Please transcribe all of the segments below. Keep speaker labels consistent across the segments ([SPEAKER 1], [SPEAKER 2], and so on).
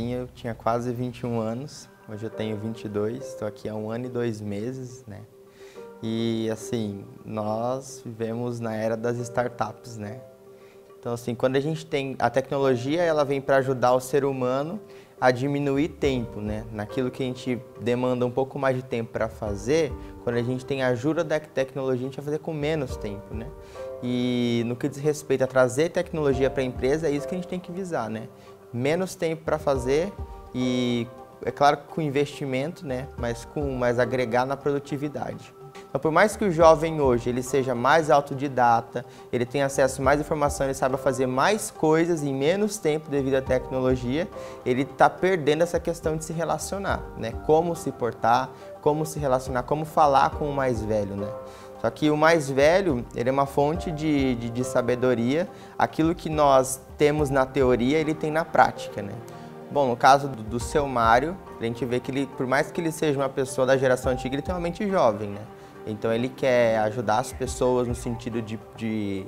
[SPEAKER 1] Gazinha eu tinha quase 21 anos, hoje eu tenho 22, estou aqui há um ano e dois meses, né? E assim, nós vivemos na era das startups, né? Então assim, quando a gente tem a tecnologia, ela vem para ajudar o ser humano a diminuir tempo, né? Naquilo que a gente demanda um pouco mais de tempo para fazer, quando a gente tem a ajuda da tecnologia, a gente vai fazer com menos tempo, né? E no que diz respeito a trazer tecnologia para a empresa, é isso que a gente tem que visar, né? Menos tempo para fazer e, é claro, com investimento, né? Mas com mais agregar na produtividade. Então, por mais que o jovem hoje ele seja mais autodidata, ele tenha acesso a mais informação, ele saiba fazer mais coisas em menos tempo devido à tecnologia, ele está perdendo essa questão de se relacionar, né? Como se portar, como se relacionar, como falar com o mais velho, né? Só que o mais velho, ele é uma fonte de, de, de sabedoria. Aquilo que nós temos na teoria, ele tem na prática, né? Bom, no caso do, do seu Mário, a gente vê que ele, por mais que ele seja uma pessoa da geração antiga, ele tem uma mente jovem, né? Então ele quer ajudar as pessoas no sentido de, de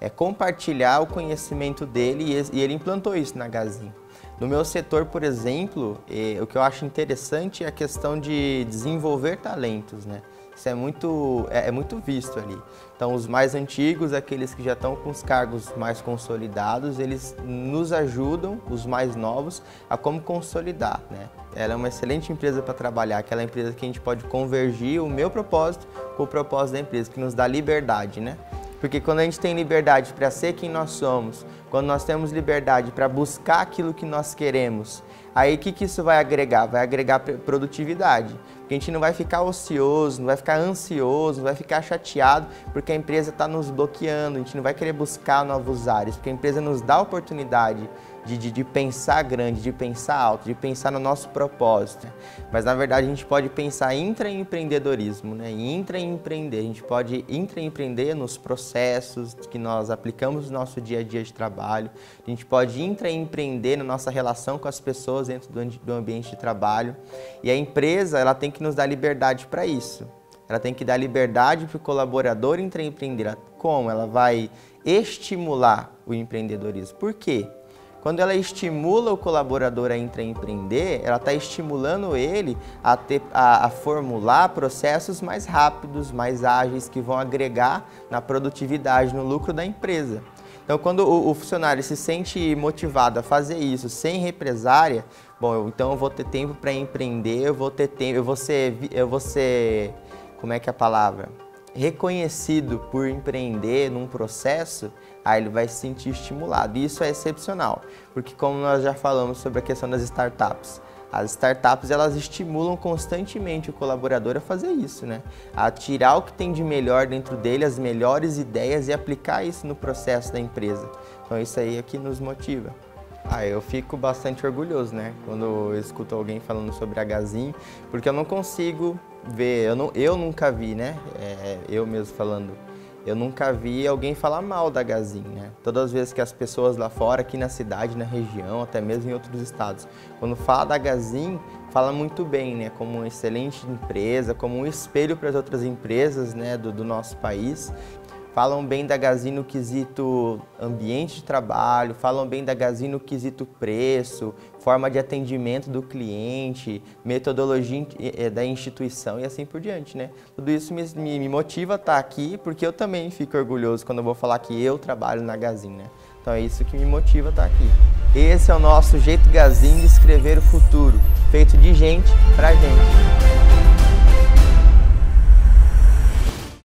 [SPEAKER 1] é, compartilhar o conhecimento dele e, e ele implantou isso na Gazin. No meu setor, por exemplo, eh, o que eu acho interessante é a questão de desenvolver talentos, né? Isso é muito, é, é, muito visto ali. Então, os mais antigos, aqueles que já estão com os cargos mais consolidados, eles nos ajudam, os mais novos, a como consolidar. Né? Ela é uma excelente empresa para trabalhar, aquela empresa que a gente pode convergir o meu propósito com o propósito da empresa, que nos dá liberdade. Né? Porque quando a gente tem liberdade para ser quem nós somos, quando nós temos liberdade para buscar aquilo que nós queremos, aí o que, que isso vai agregar? Vai agregar produtividade. Porque a gente não vai ficar ocioso, não vai ficar ansioso, não vai ficar chateado porque a empresa está nos bloqueando, a gente não vai querer buscar novos áreas, porque a empresa nos dá oportunidade de, de, de, pensar grande, de pensar alto, de pensar no nosso propósito. Mas na verdade a gente pode pensar intraempreendedorismo, né? intraempreender. A gente pode intraempreender nos processos que nós aplicamos no nosso dia a dia de trabalho. A gente pode intraempreender na nossa relação com as pessoas dentro do, do ambiente de trabalho. E a empresa ela tem que nos dar liberdade para isso. Ela tem que dar liberdade para o colaborador intraempreender. Como? Ela vai estimular o empreendedorismo. Por quê? Quando ela estimula o colaborador a empreender, ela está estimulando ele a, ter, a, a, formular processos mais rápidos, mais ágeis, que vão agregar na produtividade, no lucro da empresa. Então, quando o, o funcionário se sente motivado a fazer isso sem represária, bom, eu, então eu vou ter tempo para empreender, eu vou ter tempo, eu vou ser, eu vou ser, como é que é a palavra? Reconhecido por empreender num processo, aí ele vai se sentir estimulado. E isso é excepcional, porque como nós já falamos sobre a questão das startups, as startups elas estimulam constantemente o colaborador a fazer isso, né? A tirar o que tem de melhor dentro dele, as melhores ideias e aplicar isso no processo da empresa. Então isso aí é que nos motiva. Ah, eu fico bastante orgulhoso, né? Quando eu escuto alguém falando sobre a Gazin, porque eu não consigo ver, eu, não, eu nunca vi, né? É, eu mesmo falando, eu nunca vi alguém falar mal da Gazin, né? Todas as vezes que as pessoas lá fora, aqui na cidade, na região, até mesmo em outros estados, quando fala da Gazin, fala muito bem, né? Como uma excelente empresa, como um espelho para as outras empresas, né? Do, do nosso país falam bem da Gazi no quesito ambiente de trabalho, falam bem da Gazi no quesito preço, forma de atendimento do cliente, metodologia eh, da instituição e assim por diante, né? Tudo isso me, me motiva a estar aqui porque eu também fico orgulhoso quando eu vou falar que eu trabalho na Gazin, né? Então é isso que me motiva a estar aqui. Esse é o nosso jeito Gazin de escrever o futuro, feito de gente para gente.